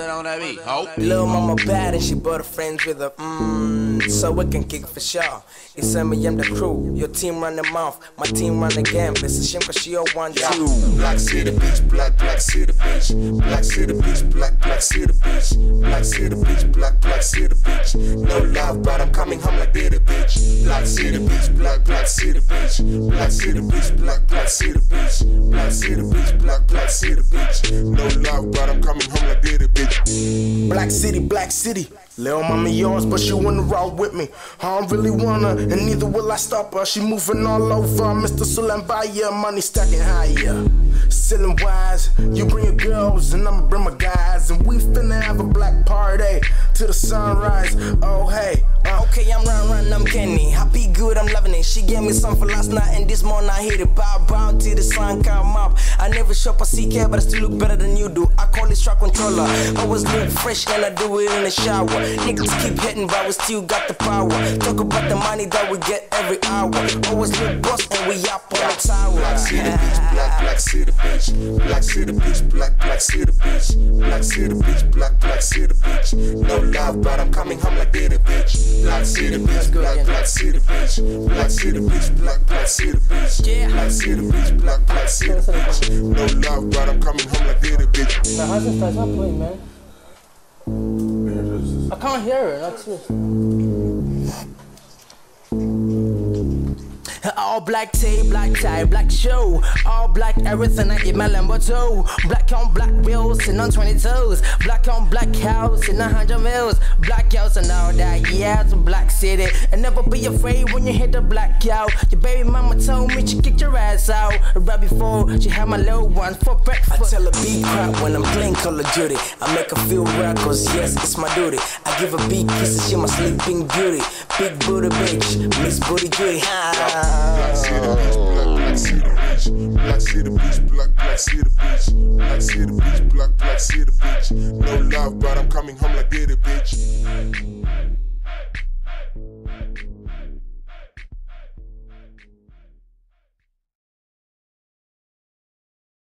on that beat, ho. Lil' mama bad and she brought her friends with her. Mmm, so we can kick for sure. It's me, I'm the crew. Your team run the mouth, my team run the game. It's a shame cause she all one two. Black City Beach, black, black City Beach. Black City Beach, black, black City Beach. Black City Beach, black, black City Beach. No love, but I'm coming home like Diddy Beach. Black City Beach, black, black City Beach. Black City Beach, black, black City Beach. Black City Beach, black, black City Beach. No love, but I'm coming home like Diddy Beach. Black City, Black City. Lil' mama yours, but she wanna roll with me. I don't really wanna, and neither will I stop her. She moving all over, Mr. Sulambaya, money stacking higher. Selling wise, you bring your girls, and I'ma bring my guys, and we finna have a black party to the sunrise. Oh hey, uh. okay, She gave me some for last night, and this morning I hit it. Bow bow till the sun come up. I never shop a CK, but I still look better than you do. I call it track controller. Always look fresh, and I do it in the shower. Niggas keep hitting, but we still got the power. Talk about the money that we get every hour. Always look boss, and we up on the tower. Black City Beach, black, black City Beach. Black City Beach, black, black City Beach. Black City bitch, black, black City bitch. No love, but I'm coming home like Diddy bitch. Black City bitch, black, black City bitch. Black City bitch, black, black City Beach. Black City bitch, black, black City bitch. No love, but I'm coming home like Diddy Beach. Now, how's this start? It's not playing, man. I can't hear it. That's it. All black tee, black tie, black shoe. All black everything I get my Lambo too. Black on black wheels, sitting on 22s. Black on black house, in a hundred mils. Black house and all that, yeah, it's a black city. And never be afraid when you hit the black out. Your baby mama told me she kicked your ass out. Right before she had my little ones for breakfast. I tell her be crap when I'm playing Call of Duty. I make her feel right, cause yes, it's my duty. I give her big kisses, she my sleeping beauty. Big booty bitch, Miss Booty Judy. Black Black, black City Beach. Black City Beach, black, black City Beach. Black City Beach, black, black City Beach. No love, but I'm coming home like Diddy Beach.